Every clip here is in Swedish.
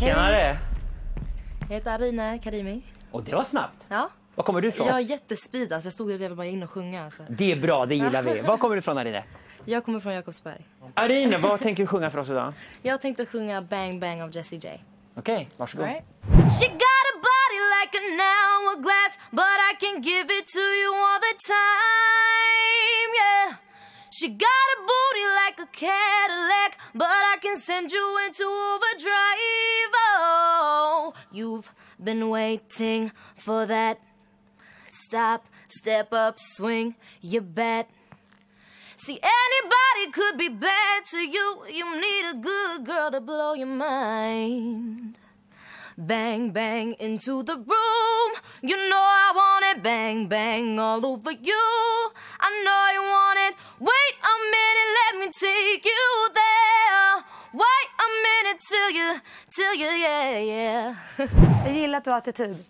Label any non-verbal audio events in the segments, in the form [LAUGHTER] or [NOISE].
Tjenare! Jag heter Arina Karimi. Och det var snabbt. Ja. Var kommer du ifrån? Jag har jättespeed, alltså jag stod där och ville bara in och sjunga. Alltså. Det är bra, det gillar vi. [LAUGHS] Var kommer du ifrån Arina? Jag kommer från Jakobsberg. Arina, vad [LAUGHS] tänker du sjunga för oss idag? Jag tänkte sjunga Bang Bang av Jessie J. Okej, varsågod. Right? She got a body like an hourglass, but I can give it to you all the time, yeah. She got a booty like a Cadillac, but I can send you into overdrive. You've been waiting for that. Stop, step up, swing your bet. See, anybody could be bad to you. You need a good girl to blow your mind. Bang, bang into the room. You know I want it. Bang, bang all over you. Till you, till you, yeah, yeah. [LAUGHS] Jag gillar att du har attityd.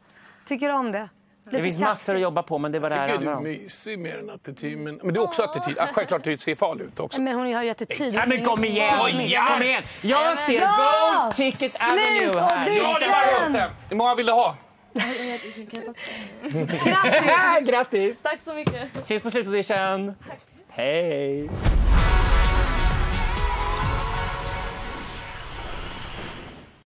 Tycker du om det? Det Lite finns kaxigt. massor att jobba på, men det var det här tycker du handlar är om. mysig med en attityd. Men, men du är också attityd. Ja, självklart du ser farlig ut också. Men hon har ju attityd. Ja, men kom igen! Kom igen! Jag ser Ja! Gold Ticket Slut Avenue här. det- Ja, det var roligt det. Hur många vill du ha? Grattis! [LAUGHS] Tack så mycket. Ses på slutaudition. Hej!